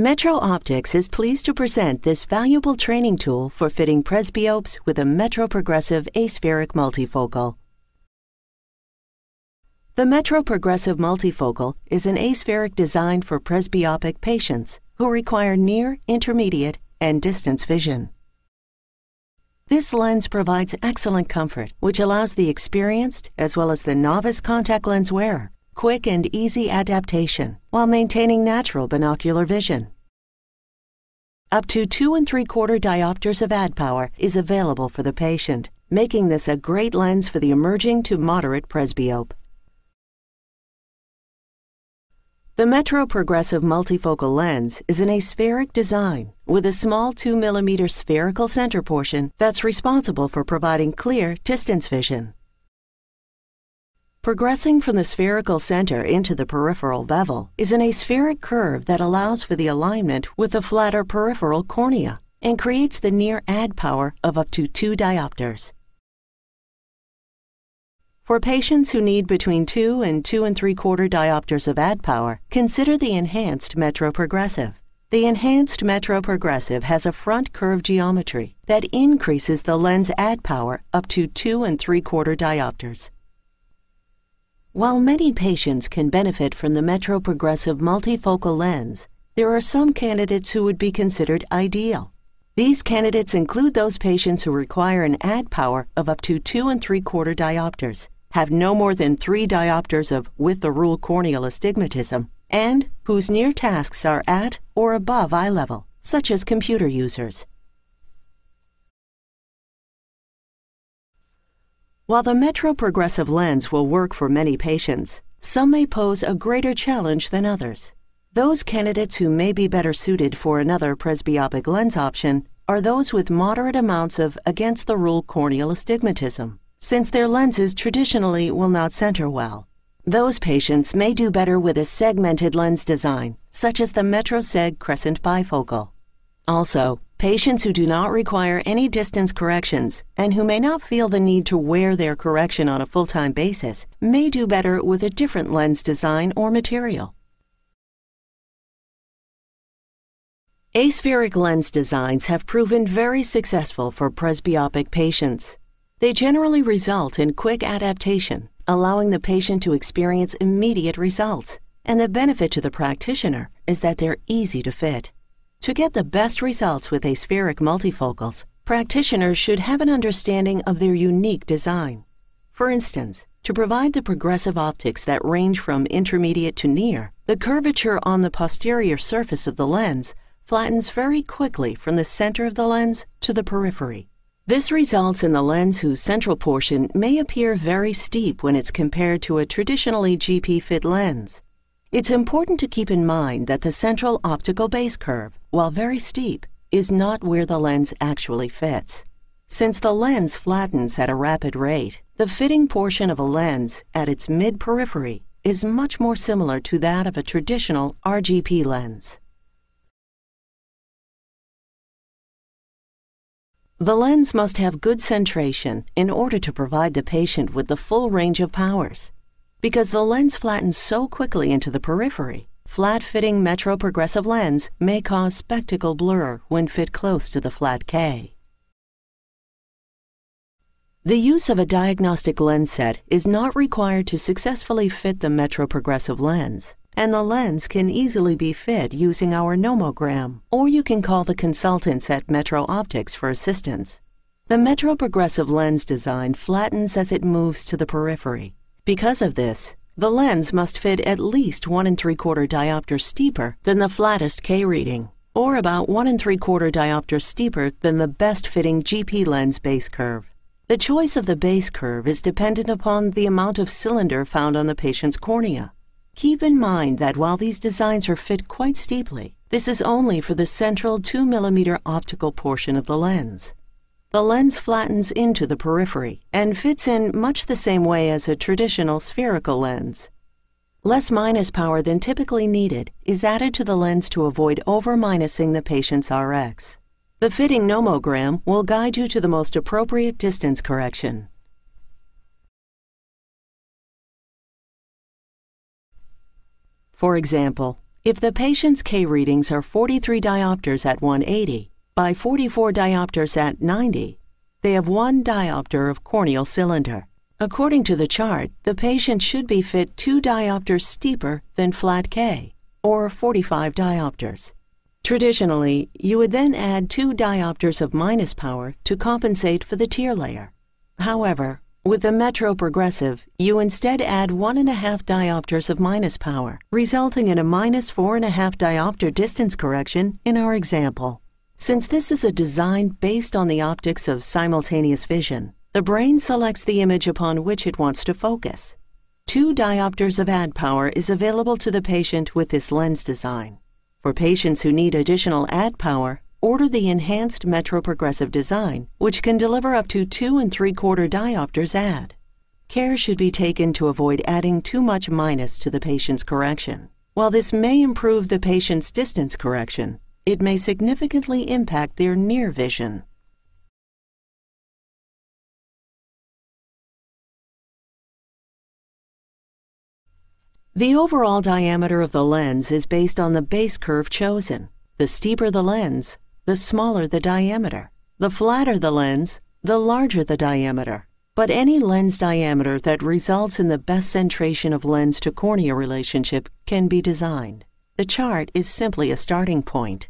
Metro Optics is pleased to present this valuable training tool for fitting presbyopes with a Metro Progressive aspheric multifocal. The Metro Progressive Multifocal is an aspheric designed for presbyopic patients who require near, intermediate, and distance vision. This lens provides excellent comfort, which allows the experienced as well as the novice contact lens wearer quick and easy adaptation while maintaining natural binocular vision. Up to two and three quarter diopters of add power is available for the patient, making this a great lens for the emerging to moderate presbyope. The Metro Progressive Multifocal Lens is an aspheric design with a small 2 mm spherical center portion that's responsible for providing clear distance vision. Progressing from the spherical center into the peripheral bevel is an aspheric curve that allows for the alignment with the flatter peripheral cornea and creates the near add power of up to 2 diopters. For patients who need between 2 and 2 and 3 quarter diopters of add power, consider the Enhanced Metro Progressive. The Enhanced Metro Progressive has a front curve geometry that increases the lens add power up to 2 and 3 quarter diopters. While many patients can benefit from the Metro Progressive multifocal lens, there are some candidates who would be considered ideal. These candidates include those patients who require an add power of up to 2 and 3 quarter diopters, have no more than 3 diopters of with the rule corneal astigmatism, and whose near tasks are at or above eye level, such as computer users. While the Metro Progressive lens will work for many patients, some may pose a greater challenge than others. Those candidates who may be better suited for another presbyopic lens option are those with moderate amounts of against the rule corneal astigmatism, since their lenses traditionally will not center well. Those patients may do better with a segmented lens design, such as the MetroSeg Crescent Bifocal. Also, patients who do not require any distance corrections and who may not feel the need to wear their correction on a full-time basis may do better with a different lens design or material. Aspheric lens designs have proven very successful for presbyopic patients. They generally result in quick adaptation, allowing the patient to experience immediate results, and the benefit to the practitioner is that they're easy to fit. To get the best results with aspheric multifocals, practitioners should have an understanding of their unique design. For instance, to provide the progressive optics that range from intermediate to near, the curvature on the posterior surface of the lens flattens very quickly from the center of the lens to the periphery. This results in the lens whose central portion may appear very steep when it's compared to a traditionally GP fit lens. It's important to keep in mind that the central optical base curve, while very steep, is not where the lens actually fits. Since the lens flattens at a rapid rate, the fitting portion of a lens at its mid-periphery is much more similar to that of a traditional RGP lens. The lens must have good centration in order to provide the patient with the full range of powers. Because the lens flattens so quickly into the periphery, flat-fitting Metro Progressive lens may cause spectacle blur when fit close to the flat K. The use of a diagnostic lens set is not required to successfully fit the Metro Progressive lens, and the lens can easily be fit using our nomogram, or you can call the consultants at Metro Optics for assistance. The Metro Progressive lens design flattens as it moves to the periphery, because of this, the lens must fit at least 1 and 3 quarter diopter steeper than the flattest K reading, or about 1 and 3 quarter diopter steeper than the best fitting GP lens base curve. The choice of the base curve is dependent upon the amount of cylinder found on the patient's cornea. Keep in mind that while these designs are fit quite steeply, this is only for the central 2 mm optical portion of the lens. The lens flattens into the periphery and fits in much the same way as a traditional spherical lens. Less minus power than typically needed is added to the lens to avoid over-minusing the patient's RX. The fitting nomogram will guide you to the most appropriate distance correction. For example, If the patient's K readings are 43 diopters at 180 by 44 diopters at 90, they have one diopter of corneal cylinder. According to the chart, the patient should be fit 2 diopters steeper than flat K, or 45 diopters. Traditionally, you would then add 2 diopters of minus power to compensate for the tear layer. However, with the Metro Progressive, you instead add 1.5 diopters of minus power, resulting in a minus 4.5 diopter distance correction in our example. Since this is a design based on the optics of simultaneous vision, the brain selects the image upon which it wants to focus. Two diopters of add power is available to the patient with this lens design. For patients who need additional add power, order the enhanced Metro Progressive design, which can deliver up to 2 and 3 quarter diopters add. Care should be taken to avoid adding too much minus to the patient's correction. While this may improve the patient's distance correction, it may significantly impact their near vision. The overall diameter of the lens is based on the base curve chosen. The steeper the lens, the smaller the diameter. The flatter the lens, the larger the diameter. But any lens diameter that results in the best centration of lens to cornea relationship can be designed. The chart is simply a starting point.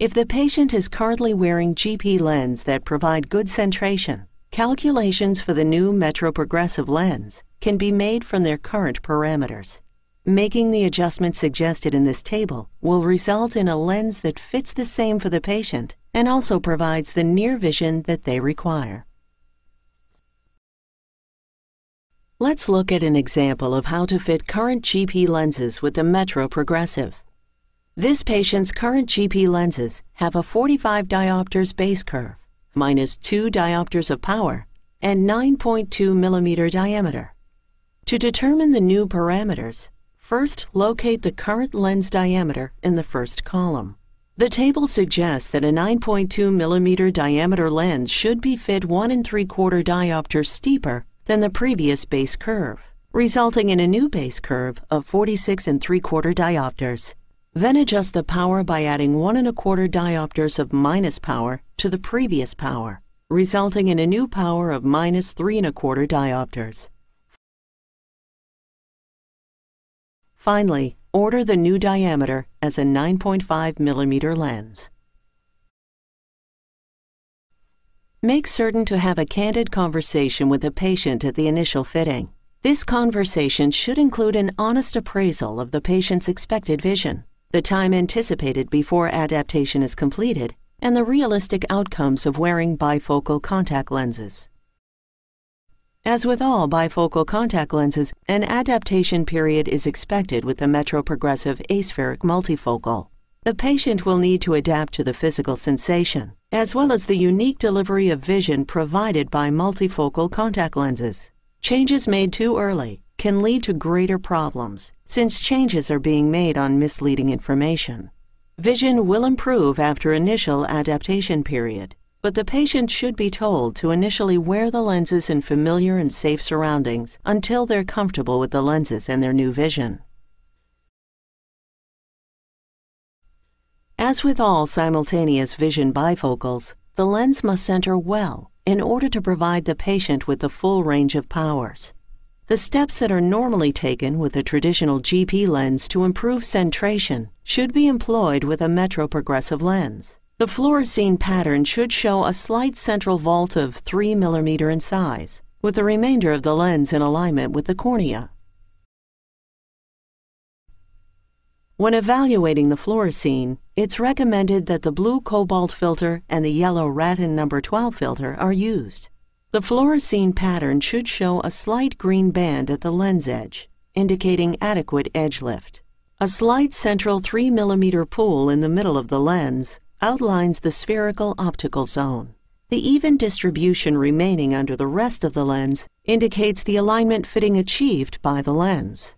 If the patient is currently wearing GP lens that provide good centration, calculations for the new Metro Progressive lens can be made from their current parameters. Making the adjustment suggested in this table will result in a lens that fits the same for the patient and also provides the near vision that they require. Let's look at an example of how to fit current GP lenses with the Metro Progressive. This patient's current GP lenses have a 45 diopters base curve, minus 2 diopters of power, and 9.2 millimeter diameter. To determine the new parameters, First, locate the current lens diameter in the first column. The table suggests that a 9.2 millimeter diameter lens should be fit 1 and 3 quarter diopters steeper than the previous base curve, resulting in a new base curve of 46 and 3 quarter diopters. Then adjust the power by adding 1 and a quarter diopters of minus power to the previous power, resulting in a new power of minus 3 and a quarter diopters. Finally, order the new diameter as a 9.5 millimeter lens. Make certain to have a candid conversation with the patient at the initial fitting. This conversation should include an honest appraisal of the patient's expected vision, the time anticipated before adaptation is completed, and the realistic outcomes of wearing bifocal contact lenses. As with all bifocal contact lenses, an adaptation period is expected with the Metro Progressive aspheric multifocal. The patient will need to adapt to the physical sensation, as well as the unique delivery of vision provided by multifocal contact lenses. Changes made too early can lead to greater problems, since changes are being made on misleading information. Vision will improve after initial adaptation period, but the patient should be told to initially wear the lenses in familiar and safe surroundings until they're comfortable with the lenses and their new vision. As with all simultaneous vision bifocals, the lens must center well in order to provide the patient with the full range of powers. The steps that are normally taken with a traditional GP lens to improve centration should be employed with a Metro Progressive lens. The fluorescein pattern should show a slight central vault of 3 mm in size, with the remainder of the lens in alignment with the cornea. When evaluating the fluorescein, it's recommended that the blue cobalt filter and the yellow Wratten number 12 filter are used. The fluorescein pattern should show a slight green band at the lens edge, indicating adequate edge lift. A slight central 3 mm pool in the middle of the lens outlines the spherical optical zone. The even distribution remaining under the rest of the lens indicates the alignment fitting achieved by the lens.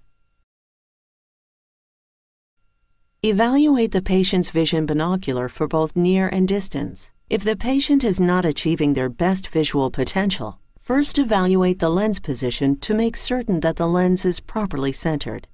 Evaluate the patient's vision binocular for both near and distance. If the patient is not achieving their best visual potential, first evaluate the lens position to make certain that the lens is properly centered.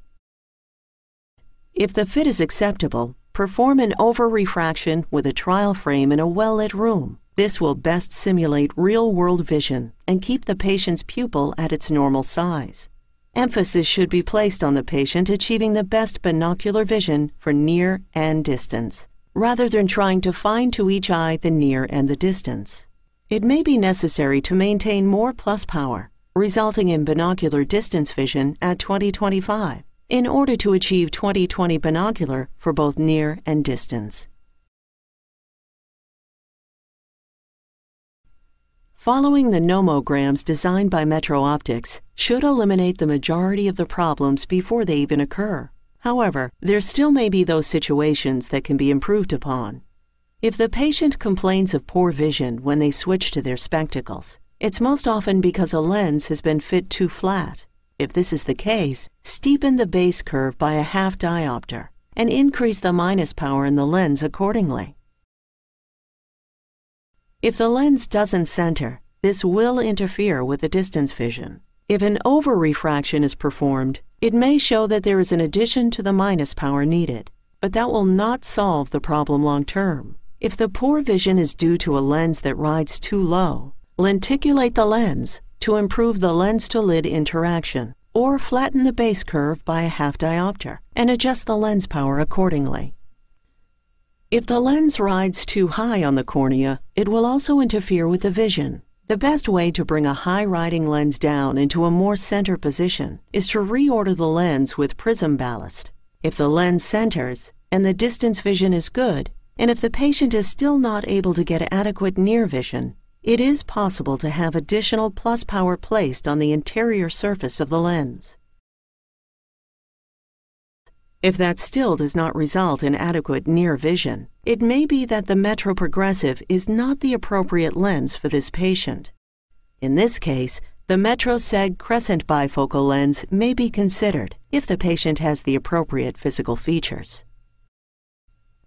If the fit is acceptable, perform an over-refraction with a trial frame in a well-lit room. This will best simulate real-world vision and keep the patient's pupil at its normal size. Emphasis should be placed on the patient achieving the best binocular vision for near and distance, rather than trying to find to each eye the near and the distance. It may be necessary to maintain more plus power, resulting in binocular distance vision at 2025 in order to achieve 20/20 binocular for both near and distance. Following the nomograms designed by Metro Optics should eliminate the majority of the problems before they even occur. However, there still may be those situations that can be improved upon. If the patient complains of poor vision when they switch to their spectacles, it's most often because a lens has been fit too flat. If this is the case, steepen the base curve by a half diopter and increase the minus power in the lens accordingly. If the lens doesn't center, this will interfere with the distance vision. If an over-refraction is performed, it may show that there is an addition to the minus power needed, but that will not solve the problem long term. If the poor vision is due to a lens that rides too low, lenticulate the lens to improve the lens to lid interaction, or flatten the base curve by a half diopter and adjust the lens power accordingly. If the lens rides too high on the cornea, it will also interfere with the vision. The best way to bring a high riding lens down into a more center position is to reorder the lens with prism ballast. If the lens centers and the distance vision is good, and if the patient is still not able to get adequate near vision, it is possible to have additional plus power placed on the interior surface of the lens. If that still does not result in adequate near vision, it may be that the Metro Progressive is not the appropriate lens for this patient. In this case, the Metro Seg crescent bifocal lens may be considered if the patient has the appropriate physical features.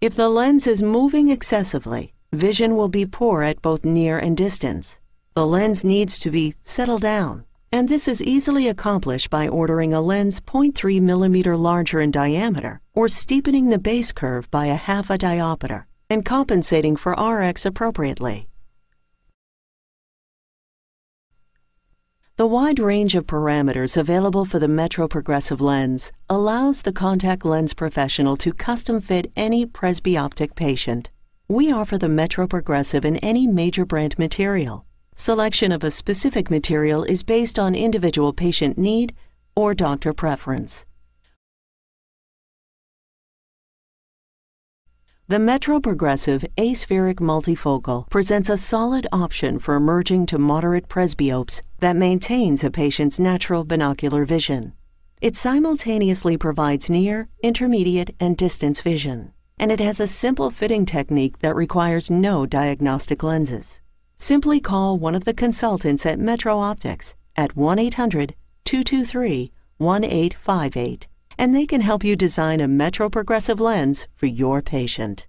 If the lens is moving excessively, vision will be poor at both near and distance. The lens needs to be settled down, and this is easily accomplished by ordering a lens 0.3 millimeter larger in diameter or steepening the base curve by a half a diopter and compensating for RX appropriately. The wide range of parameters available for the Metro Progressive lens allows the contact lens professional to custom fit any presbyopic patient. We offer the Metro Progressive in any major brand material. Selection of a specific material is based on individual patient need or doctor preference. The Metro Progressive Aspheric Multifocal presents a solid option for emerging to moderate presbyopes that maintains a patient's natural binocular vision. It simultaneously provides near, intermediate, and distance vision and it has a simple fitting technique that requires no diagnostic lenses. Simply call one of the consultants at Metro Optics at 1 800 223 1858 and they can help you design a Metro Progressive lens for your patient.